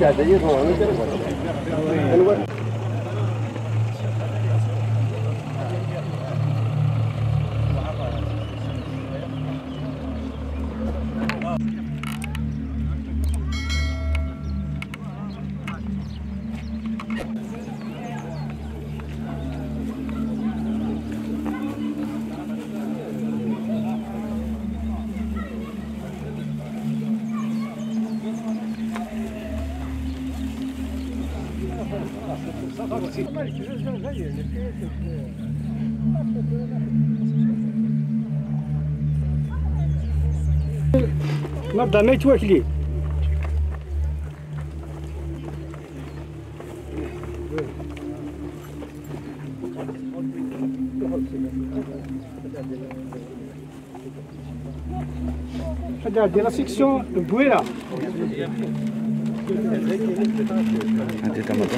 قاعد يروح مرضى ما يتواكلي هذا دي لا سيكسيون بويره Hadi tamam.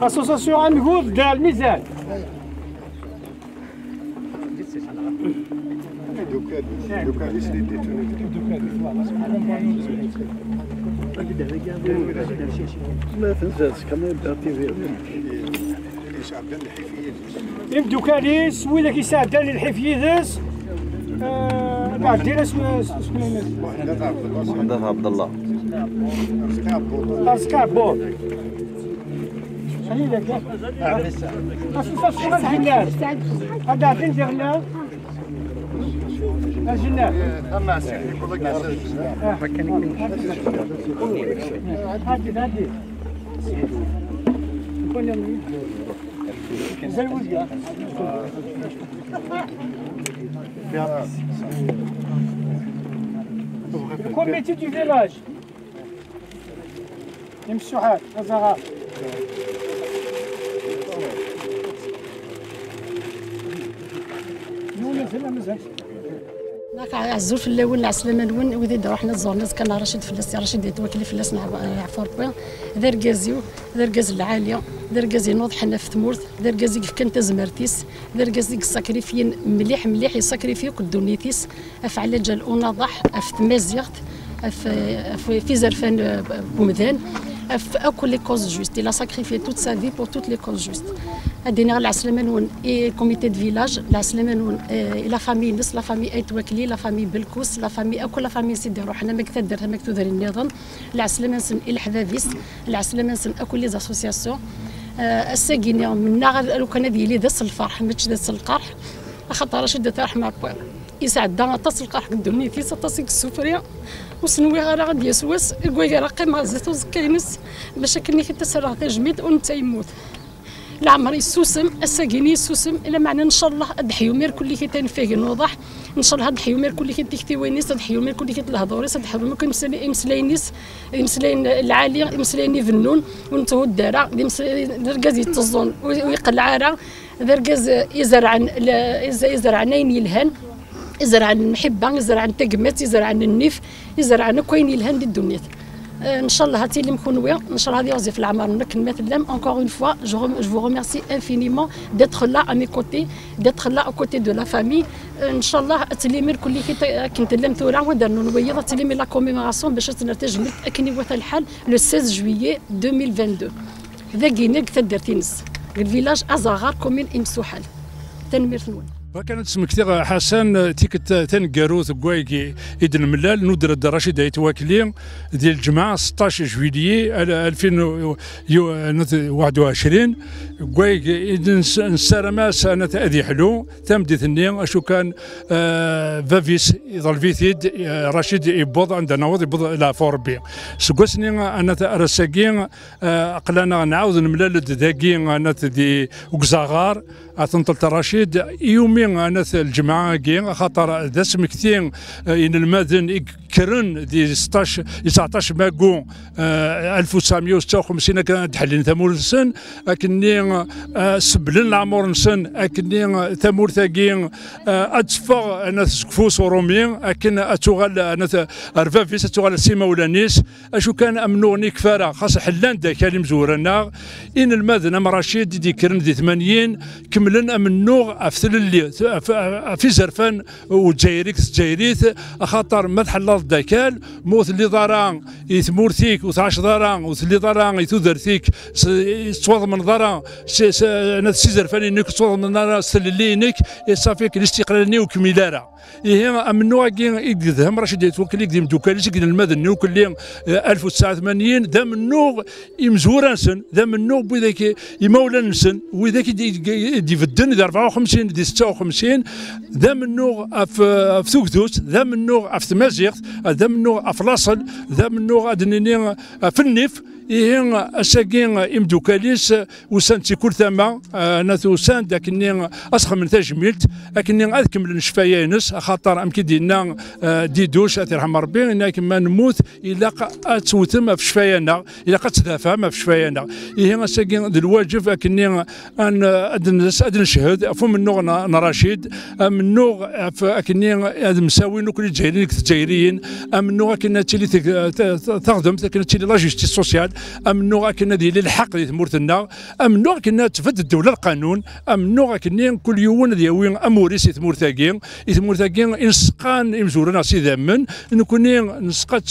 Association de Mizan. Deux cadres, deux cadres, c'est ما تنساش كما يبدا يسعد الحيفيين يبدو كاليس ولا كيساعد آه لا دير اسمه محمد عبد الله اسكابو خلي لك اسوسياسيون الجنان Ajinler. Tamam sen kola gelsin. Hadi hadi. Du village. Imsuhat, Azara. Nous, on est là, عزور في الأول العسلامه نون وذي دا روحنا زورنا كان رشيد فلاس رشيد يتوكل فلاس يعفر بوين. دار كازيو دار كاز العالية دار كاز ينوض حنا في ثمورت دار كاز كيف كان تزمرتيس دار كاز الساكريفيين مليح مليح يساكريفيو قدونيتيس افعل جال اونضح أف تمازيغت اف أف في زرفان بومدان اف اكل لي كوز جوست il a sacrifié toute sa vie pour toutes les causes justes. ادينا العسلامه نون اي كوميتي دو فيلاج العسلامه نون لا فامي نص لا فامي ايت وكلي لا فامي بالكوس لا فامي اكل لا فامي سيدي روحنا ما كتدر ما كتدر النظام العسلامه نسن الحبابيس العسلامه نسن اكل لي زاسوسياسيون الساقيني من نغ لو كان ديالي دس الفرح ماتش دس القرح خاطر شد فرح مع بوان يسعد دا تصل القرح قدامني في تصيك السفرية وسنوي غير غادي يسوس يقول غير قيمة زيت وزكاينس باش كني في تسرع تجميد ونتا يموت. العمر يسوسم الساقيني يسوسم إلى معنى إن شاء الله الحيومير كل كي تنفيه نوضح. إن شاء الله هاد الحيومير كل كي تكتي وينيس هاد الحيومير كل كي تلهضوريس هاد الحيومير كل مسلاينيس مسلاين العالي مسلايني فنون ونتو الدارة دركاز يتزون ويقلع راه دركاز يزرع يزرع نين يلهن يزرع المحبه يزرع التقمات يزرع النيف يزرع كوين يلهن للدنيا ان شاء الله هاتي اللي مكونوية ان شاء الله هذه وظيفه العمر نكلمات اللام encore une fois je je vous remercie infiniment d'être là à mes côtés d'être là aux côtés de la famille. ان شاء الله التليمير كل كنت لم ثورا ودرنا نويض التليمير لا كوميموراسيون باش تنرتج اكني وث الحال لو 16 جويي 2022 ذا كينيك تدرتينس الفيلاج ازاغار كومين امسوحال تنمير ثنون كانت سمكتي حسن تيك تنقارو ثقوايكي إدن ملال ندر الدراشي دا يتواكلي ديال الجمعة 16 جويلية 2021 قوايكي إدن نسارما سنة أذي حلو. تم دي ثنين أشو كان آه فافيس يظل فيثيد آه رشيد يبوض عندنا وضع يبوض لا فوربي سقوسني أنا رساقين آه أقلنا نعاود نملال داكين أنا دي وكزاغار أتنطل رشيد يومي أنا الجماعة كي خاطر ذا سمكتين إن المدن كرن دي 16 19 ماكو 1956 كان تحلين ثمور سن أكني سبلن العمر نسن أكني ثمور ثاقين أتفق أنا سكفوس ورومي أكن أتوغل أنا أرفافيس أتوغل سيما ولانيس أشو كان أمنوني كفارة خاصة حلان دا كلم زورنا إن المدن أم رشيد دي كرن دي 80 كملن أمنوغ أفثل اللي في زرفان وجايريك جايريت خاطر ما تحلل داكال موت اللي يثمورثيك وثاش ضران وثلي ضران يثوذرثيك تصوض من ضران أنا سي زرفان انك تصوض من ضران سللينك يصافيك الاستقلال وكميلارا. هي امنو كي ذهم رشيد يتوكل يقدم دوكاليس يقدم المدن نوكل 1980 ذا منو يمزورانسن ذا منو بذاك يمولانسن وذاك دي فدن 54 دي 56 ذا منو في ثوكدوس ذا منو في تمازيغ ذا منو في لاصل ذا منو ادنيني في النف إيه أساقين إمدوكاليس وسانتي كل ثما ناثو سان داكني أسخن من تجميلت أكني أذكم النشفايا نس خاطر أم كدينا ديدوش أترحم ربي إنا كما نموت إلا أتوتم في شفايانا إلا تدافع ما في شفايانا. إيه أساقين ذي الواجب أكني أن أدن شهد فم النوغ نراشيد من النوغ أكني مساوي نوكل الجاهلين الجزائريين أم النوغ أكني تيلي تخدم أكني تيلي لاجيستي سوسيال امنو كنا ديال الحق دي ثمورتنا امنو كنا تفد الدولة القانون؟ امنو كنا كل يوم دياوي اموريس ثمورتاكي ثمورتاكي إنسقان إمزورنا سي ذمن نكون نسقات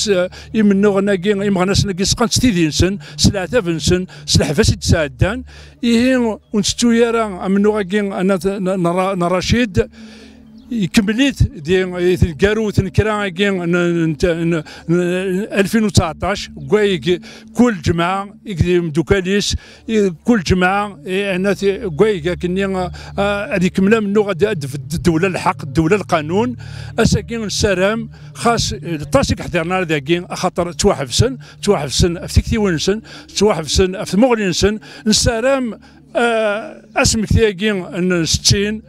يمنو غناكي يمغناس ستيدينسن سلعة فنسن سلحفاس تساعدان إيه ونستو يرى امنو غاكي أنا نراشيد. كمليت دي الكاروت نكرا 2019 كوايك كل جمعه يقدم دوكاليس كل جمعه أنا كوايك كني هذه كملة منو غادي الدولة الحق الدولة القانون. اساكين السلام خاص طاسك حضرنا ذاكي خاطر توحفسن توحفسن في تكتيونسن توحفسن في مغلينسن السلام اسمك ثاقين 60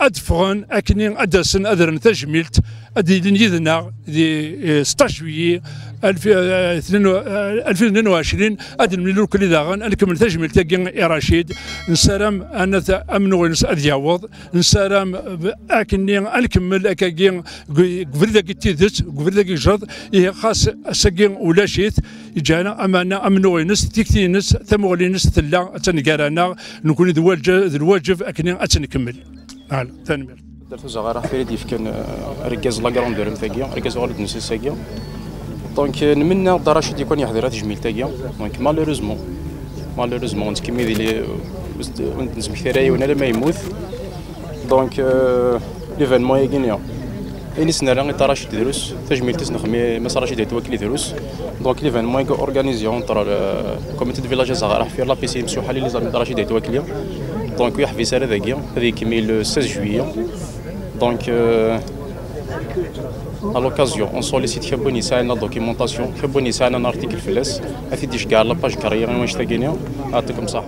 ادفغن أكني ادسن أدرن تجميلت. أدي يذنا دي 16 جويي 2022 أدي من كل داغن أنا كمل تجميل تاقي رشيد. نسلم أنا أمنو نس ادياوض نسلم أكني نكمل اكاكي قبل ذاك تيدت قبل ذاك جرد. إيه خاص ساقي ولا شيت جانا أمانا أمنو نس تيكتي نس ثمولي نس ثلا تنقرانا نكون ذو الواجب فوالا تنمير درت زغار فريد يفكن ركاز لا كروندور نتاكيا ركاز غالد نسي ساكيا دونك نمنا الدراشد يكون يحضر هاد جميل تاكيا. دونك مالوريزمون. مالوريزمون كيمي لي نسمك ثراي وأنا لما يموت. دونك ليفينمون ياكينيا إني سنة راني تراشد دروس تجميل تسنى خمي ما صراش دي توكلي دروس دونك ليفينمون يكون اورغانيزي اونتر كوميتي دو فيلاج زغار في لا بي سي مسيو لي زامي تراشد دي توكلي Donc, oui, Hafizala Dagui, avec le 16 juillet. Donc, euh, à l'occasion, on sollicite Khabonissa une documentation, Khabonissa un article FLS, à la page carrière, à comme ça.